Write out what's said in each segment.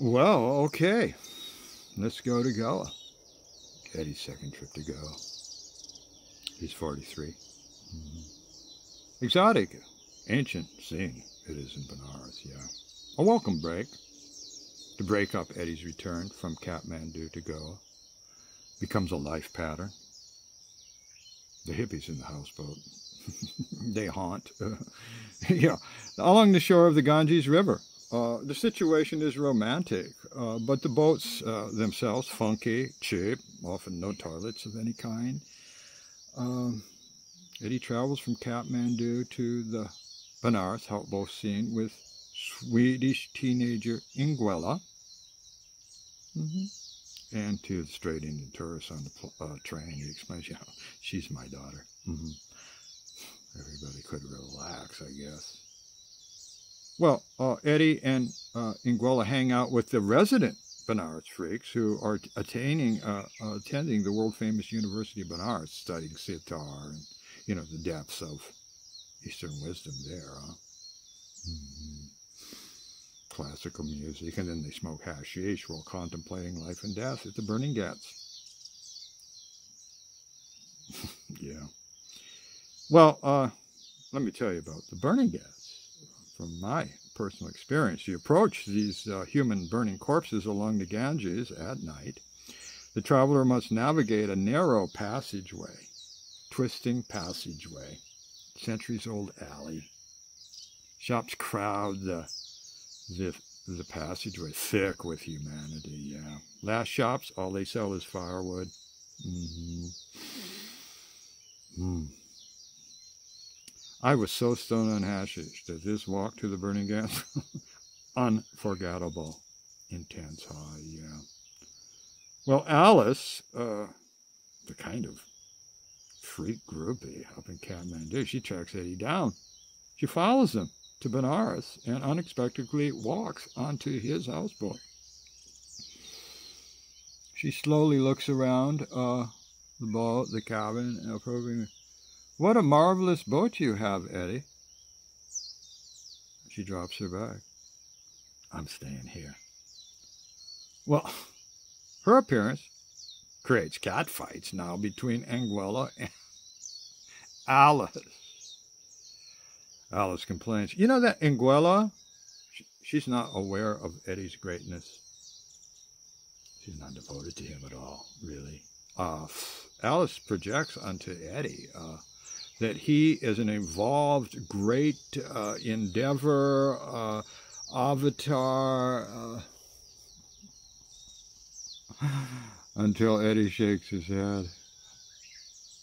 Well, okay. Let's go to Goa. Eddie's second trip to Goa. He's 43. Mm-hmm. Exotic, ancient scene it is in Benares, yeah. A welcome break to break up Eddie's return from Kathmandu to Goa. Becomes a life pattern. The hippies in the houseboat. they haunt. yeah, along the shore of the Ganges River. Uh, the situation is romantic, uh, but the boats uh, themselves, funky, cheap, often no toilets of any kind. Um, Eddie travels from Kathmandu to the Benares houseboat scene with Swedish teenager Ingwella mm -hmm. and to the straight Indian tourists on the uh, train. He explains, yeah, she's my daughter. Mm -hmm. Everybody could relax, I guess. Well, uh, Eddie and uh, Inguela hang out with the resident Benares freaks who are attaining, uh, uh, attending the world famous University of Benares, studying sitar and, you know, the depths of Eastern wisdom there. Huh? Mm -hmm. Classical music, and then they smoke hashish while contemplating life and death at the Burning Ghats. yeah. Well, uh, let me tell you about the Burning Ghats from my personal experience. You approach these uh, human burning corpses along the Ganges at night. The traveler must navigate a narrow passageway, twisting passageway, centuries-old alley. Shops crowd the, the, the passageway, thick with humanity, yeah. Last shops, all they sell is firewood. Mm-hmm. Mm. I was so stoned on hashish that this walk to the burning ghats, unforgettable, intense high, yeah. Well, Alice, uh, the kind of freak groupie up in Kathmandu, she tracks Eddie down. She follows him to Benares and unexpectedly walks onto his houseboat. She slowly looks around uh, the boat, the cabin, and approving what a marvelous boat you have, Eddie. She drops her bag. I'm staying here. Well, her appearance creates catfights now between Anguilla and Alice. Alice complains, you know that Anguilla, she's not aware of Eddie's greatness. She's not devoted to him at all, really. Uh, Alice projects onto Eddie uh, that he is an evolved, great uh, endeavor, uh, avatar, uh, until Eddie shakes his head.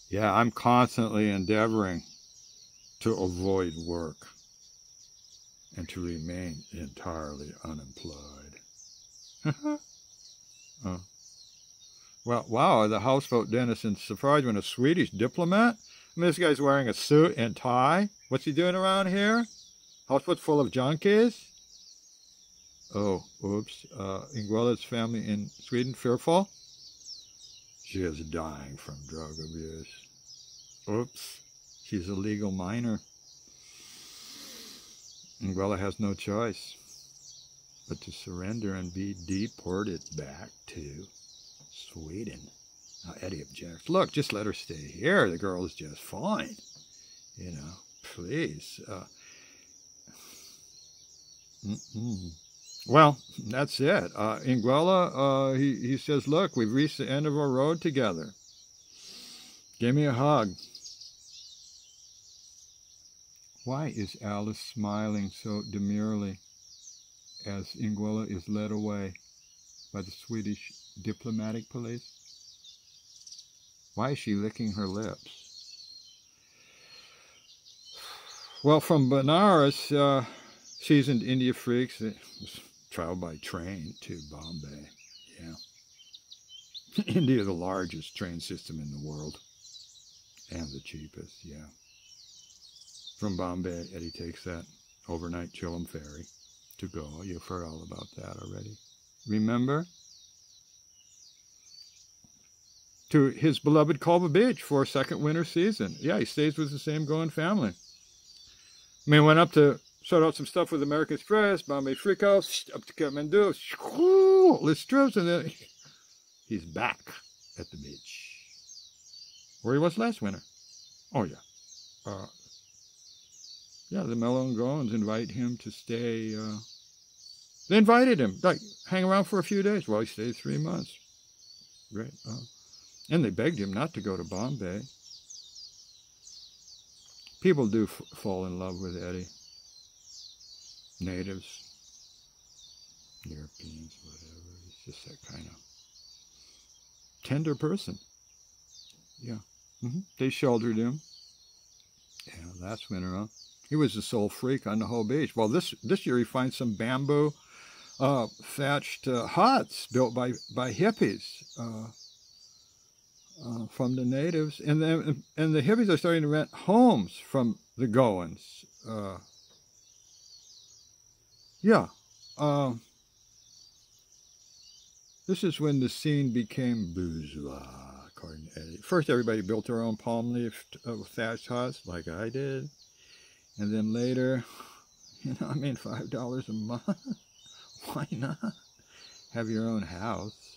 Yeah, I'm constantly endeavoring to avoid work and to remain entirely unemployed. oh. Well, wow, the houseboat Dennison's surprised when a Swedish diplomat this guy's wearing a suit and tie. What's he doing around here? Houseboat full of junkies? Oh, oops. Uh, Inguella's family in Sweden fearful? She is dying from drug abuse. Oops. She's a legal minor. Inguella has no choice but to surrender and be deported back to Sweden. Now Eddie objects. Look, just let her stay here. The girl is just fine. You know, please. Uh, mm -mm. Well, that's it. Uh, uh, he, he says, look, we've reached the end of our road together. Give me a hug. Why is Alice smiling so demurely as Inguella is led away by the Swedish diplomatic police? Why is she licking her lips? Well, from Benares, uh, seasoned India freaks uh, travel by train to Bombay. Yeah. India, the largest train system in the world. And the cheapest, yeah. From Bombay, Eddie takes that overnight Chillum ferry to Goa. You've heard all about that already. Remember? To his beloved Colva Beach for a second winter season. Yeah, he stays with the same Goan family. I mean, went up to sort out some stuff with American Express, Bombay Freakhouse, up to Kathmandu, list trips, and then he's back at the beach. Where he was last winter. Oh, yeah. Uh, yeah, the Melongoans invite him to stay. Uh, they invited him, like, hang around for a few days. Well, he stayed three months. Great. Uh, and they begged him not to go to Bombay. People do fall in love with Eddie. Natives, Europeans, whatever. He's just that kind of tender person. Yeah. Mm -hmm. They sheltered him. Yeah, last winter, huh? He was a sole freak on the whole beach. Well, this this year he finds some bamboo uh, thatched uh, huts built by by hippies uh, uh from the natives, and then and the hippies are starting to rent homes from the Goans. Uh, yeah. Um, this is when the scene became bourgeois according to Eddie. First, everybody built their own palm leaf uh, thatched huts, like I did. And then later, you know, I mean, $5 a month? Why not? Have your own house.